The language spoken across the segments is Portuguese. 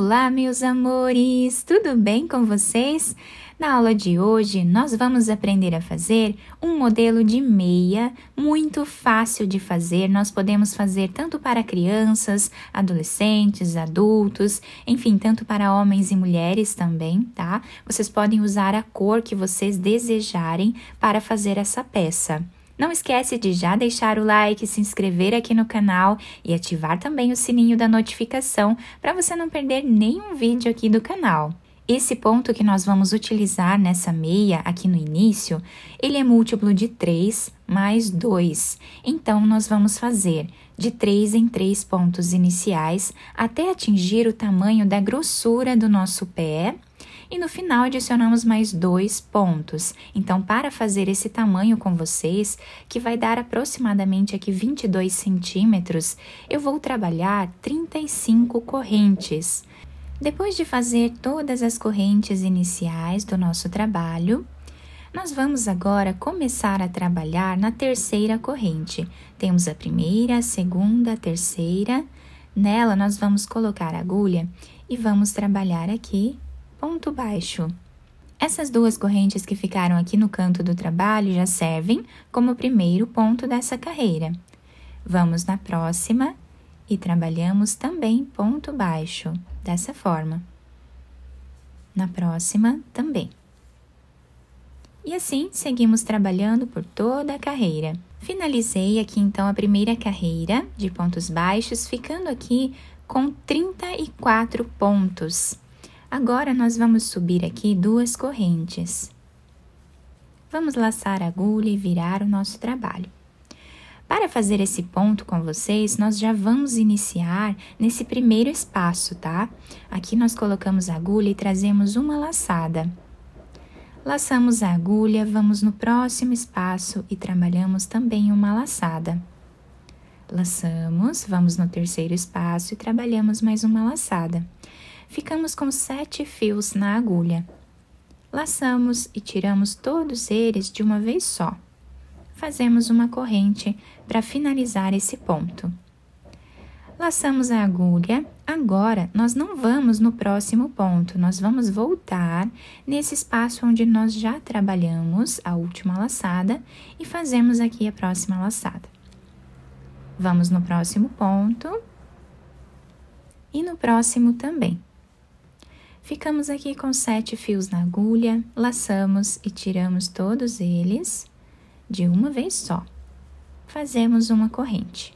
Olá, meus amores! Tudo bem com vocês? Na aula de hoje, nós vamos aprender a fazer um modelo de meia muito fácil de fazer. Nós podemos fazer tanto para crianças, adolescentes, adultos, enfim, tanto para homens e mulheres também, tá? Vocês podem usar a cor que vocês desejarem para fazer essa peça. Não esquece de já deixar o like, se inscrever aqui no canal e ativar também o sininho da notificação para você não perder nenhum vídeo aqui do canal. Esse ponto que nós vamos utilizar nessa meia aqui no início, ele é múltiplo de 3 mais 2. Então, nós vamos fazer de 3 em 3 pontos iniciais até atingir o tamanho da grossura do nosso pé e no final adicionamos mais dois pontos. Então, para fazer esse tamanho com vocês, que vai dar aproximadamente aqui 22 centímetros, eu vou trabalhar 35 correntes. Depois de fazer todas as correntes iniciais do nosso trabalho, nós vamos agora começar a trabalhar na terceira corrente. Temos a primeira, a segunda, a terceira. Nela, nós vamos colocar a agulha e vamos trabalhar aqui ponto baixo. Essas duas correntes que ficaram aqui no canto do trabalho já servem como primeiro ponto dessa carreira. Vamos na próxima e trabalhamos também ponto baixo, dessa forma. Na próxima também. E assim seguimos trabalhando por toda a carreira. Finalizei aqui então a primeira carreira de pontos baixos, ficando aqui com 34 pontos. Agora nós vamos subir aqui duas correntes. Vamos laçar a agulha e virar o nosso trabalho. Para fazer esse ponto com vocês, nós já vamos iniciar nesse primeiro espaço, tá? Aqui nós colocamos a agulha e trazemos uma laçada. Laçamos a agulha, vamos no próximo espaço e trabalhamos também uma laçada. Laçamos, vamos no terceiro espaço e trabalhamos mais uma laçada ficamos com sete fios na agulha. Laçamos e tiramos todos eles de uma vez só. Fazemos uma corrente para finalizar esse ponto. Laçamos a agulha. Agora, nós não vamos no próximo ponto, nós vamos voltar nesse espaço onde nós já trabalhamos a última laçada e fazemos aqui a próxima laçada. Vamos no próximo ponto e no próximo também. Ficamos aqui com sete fios na agulha, laçamos e tiramos todos eles de uma vez só. Fazemos uma corrente.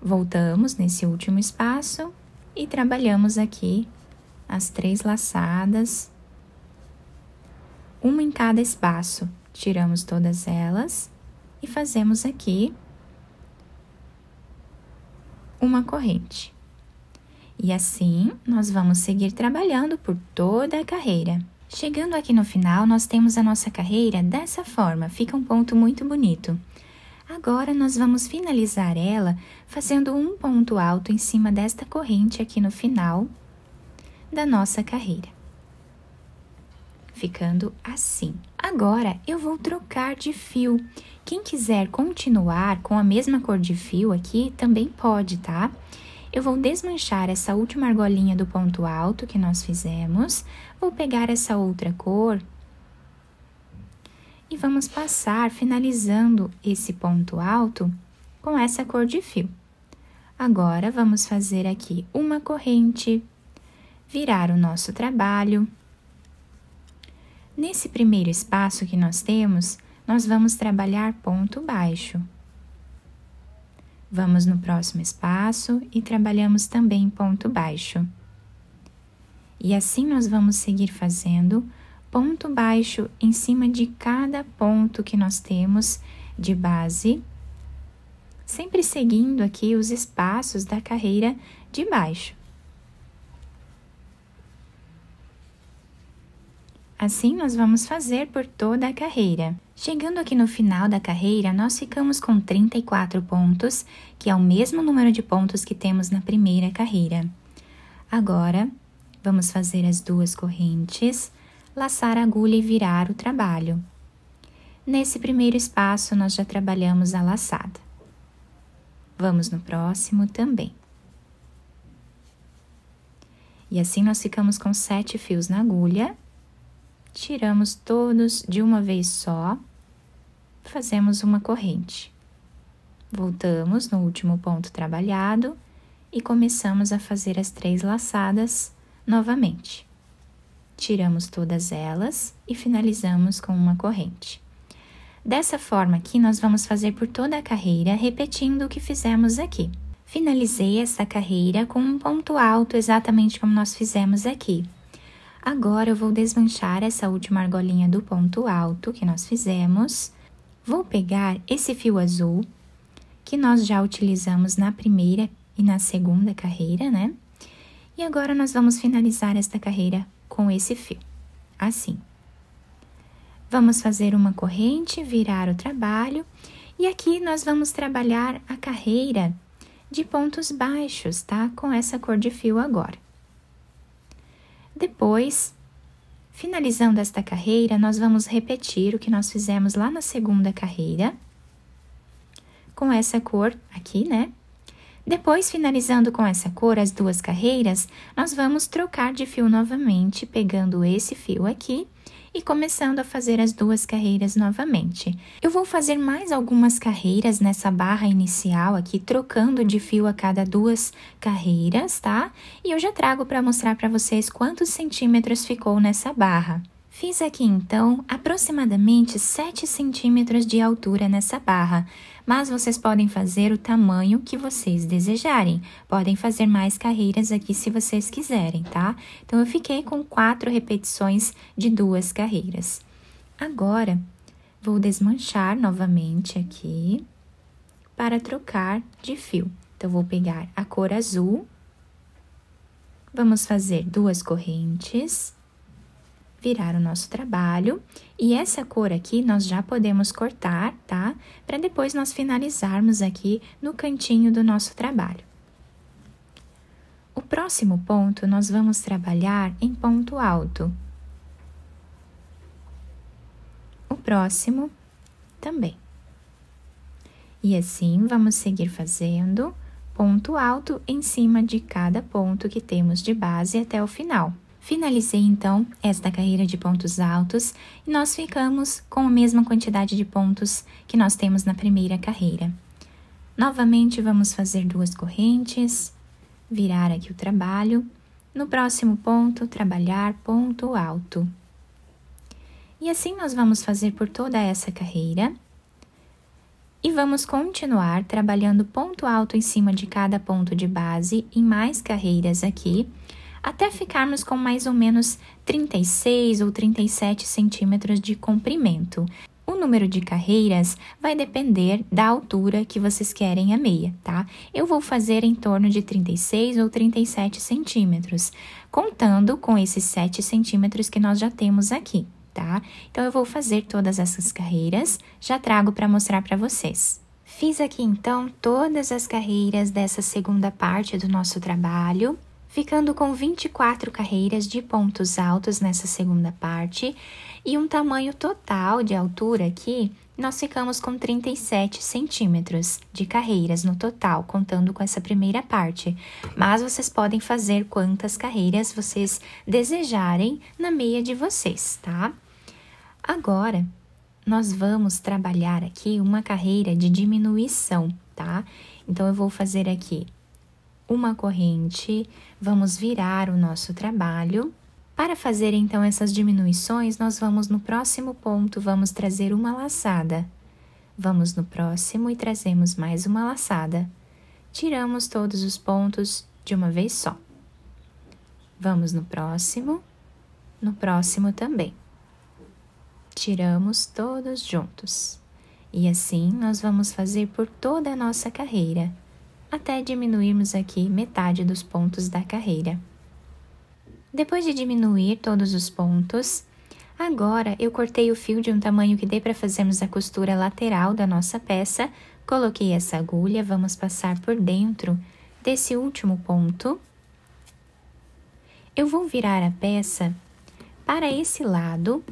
Voltamos nesse último espaço e trabalhamos aqui as três laçadas, uma em cada espaço. Tiramos todas elas e fazemos aqui uma corrente. E assim, nós vamos seguir trabalhando por toda a carreira. Chegando aqui no final, nós temos a nossa carreira dessa forma, fica um ponto muito bonito. Agora, nós vamos finalizar ela fazendo um ponto alto em cima desta corrente aqui no final da nossa carreira. Ficando assim. Agora, eu vou trocar de fio. Quem quiser continuar com a mesma cor de fio aqui, também pode, tá? Eu vou desmanchar essa última argolinha do ponto alto que nós fizemos, vou pegar essa outra cor e vamos passar finalizando esse ponto alto com essa cor de fio. Agora, vamos fazer aqui uma corrente, virar o nosso trabalho. Nesse primeiro espaço que nós temos, nós vamos trabalhar ponto baixo. Vamos no próximo espaço e trabalhamos também ponto baixo. E assim nós vamos seguir fazendo ponto baixo em cima de cada ponto que nós temos de base, sempre seguindo aqui os espaços da carreira de baixo. Assim, nós vamos fazer por toda a carreira. Chegando aqui no final da carreira, nós ficamos com 34 pontos, que é o mesmo número de pontos que temos na primeira carreira. Agora, vamos fazer as duas correntes, laçar a agulha e virar o trabalho. Nesse primeiro espaço, nós já trabalhamos a laçada. Vamos no próximo também. E assim nós ficamos com sete fios na agulha, tiramos todos de uma vez só, fazemos uma corrente. Voltamos no último ponto trabalhado e começamos a fazer as três laçadas novamente. Tiramos todas elas e finalizamos com uma corrente. Dessa forma aqui, nós vamos fazer por toda a carreira, repetindo o que fizemos aqui. Finalizei essa carreira com um ponto alto, exatamente como nós fizemos aqui. Agora, eu vou desmanchar essa última argolinha do ponto alto que nós fizemos. Vou pegar esse fio azul, que nós já utilizamos na primeira e na segunda carreira, né? E agora, nós vamos finalizar esta carreira com esse fio, assim. Vamos fazer uma corrente, virar o trabalho, e aqui nós vamos trabalhar a carreira de pontos baixos, tá? Com essa cor de fio agora. Depois, finalizando esta carreira, nós vamos repetir o que nós fizemos lá na segunda carreira, com essa cor aqui, né? Depois, finalizando com essa cor as duas carreiras, nós vamos trocar de fio novamente, pegando esse fio aqui e começando a fazer as duas carreiras novamente. Eu vou fazer mais algumas carreiras nessa barra inicial aqui, trocando de fio a cada duas carreiras, tá? E eu já trago para mostrar para vocês quantos centímetros ficou nessa barra. Fiz aqui então aproximadamente 7 centímetros de altura nessa barra, mas vocês podem fazer o tamanho que vocês desejarem. Podem fazer mais carreiras aqui se vocês quiserem, tá? Então, eu fiquei com quatro repetições de duas carreiras. Agora, vou desmanchar novamente aqui para trocar de fio. Então, vou pegar a cor azul, vamos fazer duas correntes virar o nosso trabalho. E essa cor aqui nós já podemos cortar, tá? Para depois nós finalizarmos aqui no cantinho do nosso trabalho. O próximo ponto nós vamos trabalhar em ponto alto. O próximo também. E assim vamos seguir fazendo ponto alto em cima de cada ponto que temos de base até o final. Finalizei então esta carreira de pontos altos e nós ficamos com a mesma quantidade de pontos que nós temos na primeira carreira. Novamente vamos fazer duas correntes, virar aqui o trabalho. No próximo ponto, trabalhar ponto alto. E assim nós vamos fazer por toda essa carreira. E vamos continuar trabalhando ponto alto em cima de cada ponto de base em mais carreiras aqui, até ficarmos com mais ou menos 36 ou 37 centímetros de comprimento. O número de carreiras vai depender da altura que vocês querem a meia, tá? Eu vou fazer em torno de 36 ou 37 centímetros, contando com esses 7 centímetros que nós já temos aqui, tá? Então, eu vou fazer todas essas carreiras, já trago para mostrar para vocês. Fiz aqui então todas as carreiras dessa segunda parte do nosso trabalho ficando com 24 carreiras de pontos altos nessa segunda parte e um tamanho total de altura aqui, nós ficamos com 37 centímetros de carreiras no total, contando com essa primeira parte. Mas vocês podem fazer quantas carreiras vocês desejarem na meia de vocês, tá? Agora, nós vamos trabalhar aqui uma carreira de diminuição, tá? Então, eu vou fazer aqui uma corrente, vamos virar o nosso trabalho. Para fazer então essas diminuições, nós vamos no próximo ponto, vamos trazer uma laçada. Vamos no próximo e trazemos mais uma laçada. Tiramos todos os pontos de uma vez só. Vamos no próximo, no próximo também. Tiramos todos juntos. E assim nós vamos fazer por toda a nossa carreira até diminuirmos aqui metade dos pontos da carreira. Depois de diminuir todos os pontos, agora eu cortei o fio de um tamanho que dê para fazermos a costura lateral da nossa peça, coloquei essa agulha, vamos passar por dentro desse último ponto. Eu vou virar a peça para esse lado,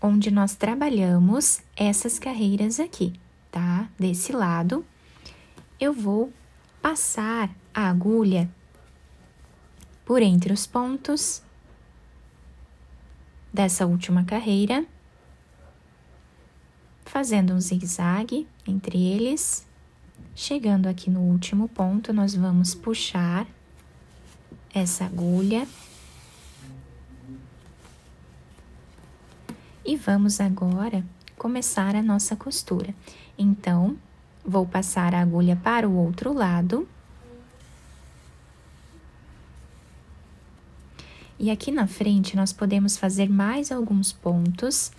onde nós trabalhamos essas carreiras aqui, tá? Desse lado eu vou passar a agulha por entre os pontos dessa última carreira, fazendo um zigue-zague entre eles. Chegando aqui no último ponto, nós vamos puxar essa agulha e vamos agora começar a nossa costura. Então, vou passar a agulha para o outro lado. E aqui na frente, nós podemos fazer mais alguns pontos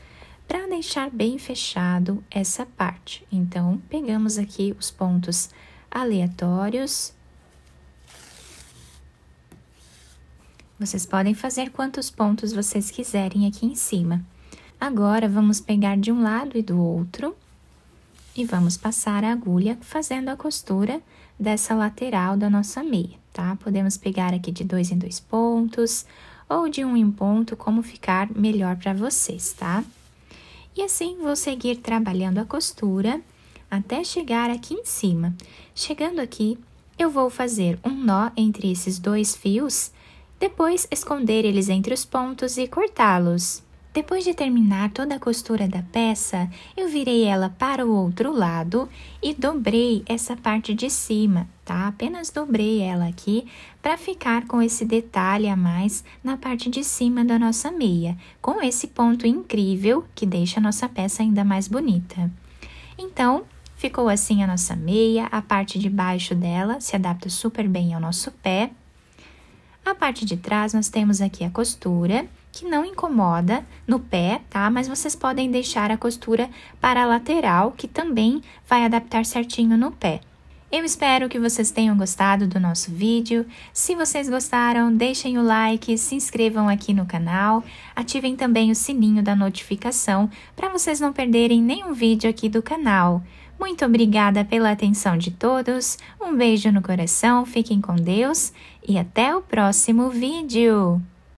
para deixar bem fechado essa parte. Então, pegamos aqui os pontos aleatórios. Vocês podem fazer quantos pontos vocês quiserem aqui em cima. Agora, vamos pegar de um lado e do outro e vamos passar a agulha fazendo a costura dessa lateral da nossa meia, tá? Podemos pegar aqui de dois em dois pontos ou de um em ponto, como ficar melhor para vocês, tá? E assim vou seguir trabalhando a costura até chegar aqui em cima. Chegando aqui, eu vou fazer um nó entre esses dois fios, depois esconder eles entre os pontos e cortá-los. Depois de terminar toda a costura da peça, eu virei ela para o outro lado e dobrei essa parte de cima, tá? Apenas dobrei ela aqui para ficar com esse detalhe a mais na parte de cima da nossa meia, com esse ponto incrível que deixa a nossa peça ainda mais bonita. Então, ficou assim a nossa meia, a parte de baixo dela se adapta super bem ao nosso pé. A parte de trás, nós temos aqui a costura que não incomoda no pé, tá? Mas vocês podem deixar a costura para a lateral, que também vai adaptar certinho no pé. Eu espero que vocês tenham gostado do nosso vídeo. Se vocês gostaram, deixem o like, se inscrevam aqui no canal, ativem também o sininho da notificação para vocês não perderem nenhum vídeo aqui do canal. Muito obrigada pela atenção de todos, um beijo no coração, fiquem com Deus e até o próximo vídeo!